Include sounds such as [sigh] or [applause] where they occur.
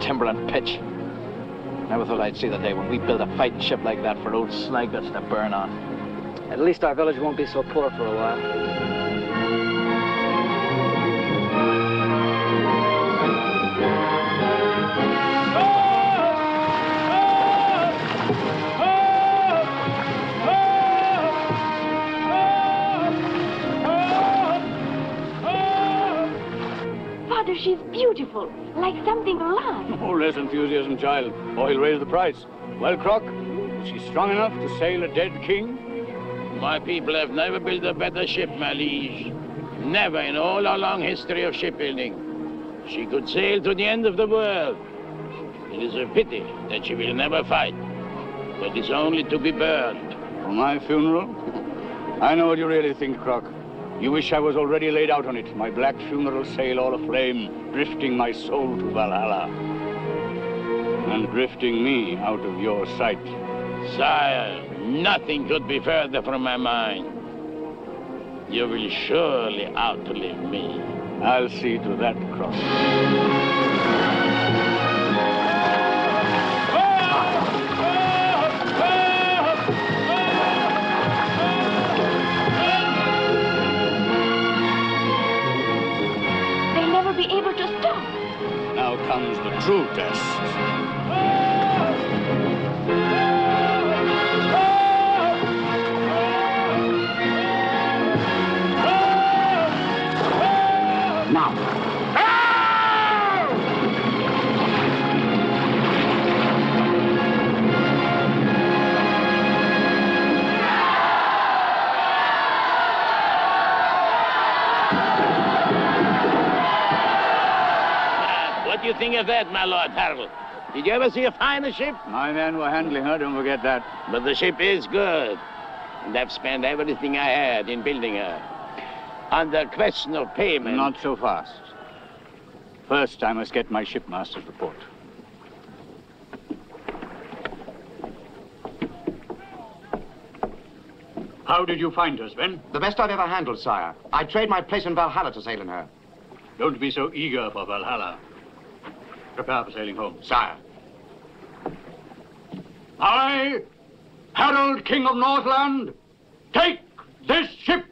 timber and pitch. Never thought I'd see the day when we build a fighting ship like that for old Snagguts to burn on. At least our village won't be so poor for a while. Father, she's beautiful, like something alive. [laughs] Oh, less enthusiasm, child, or he'll raise the price. Well, Krok, is she strong enough to sail a dead king? My people have never built a better ship, my liege. Never in all our long history of shipbuilding. She could sail to the end of the world. It is a pity that she will never fight, but it's only to be burned. For my funeral? [laughs] I know what you really think, Krok. You wish I was already laid out on it, my black funeral sail all aflame, drifting my soul to Valhalla. And drifting me out of your sight. Sire, nothing could be further from my mind. You will surely outlive me. I'll see to that, Krok. Comes the true test. Now. What do you think of that, my Lord Harald? Did you ever see a finer ship? My men were handling her, don't forget that. But the ship is good. And I've spent everything I had in building her. On the question of payment. Not so fast. First, I must get my shipmaster's report. How did you find her, Sven? The best I've ever handled, sire. I'd trade my place in Valhalla to sail in her. Don't be so eager for Valhalla. Prepare for sailing home. Sire. I, Harald, King of Northland, take this ship.